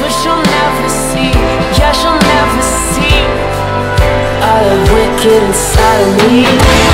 but you'll never see. Yeah, she'll never see wicked inside of me.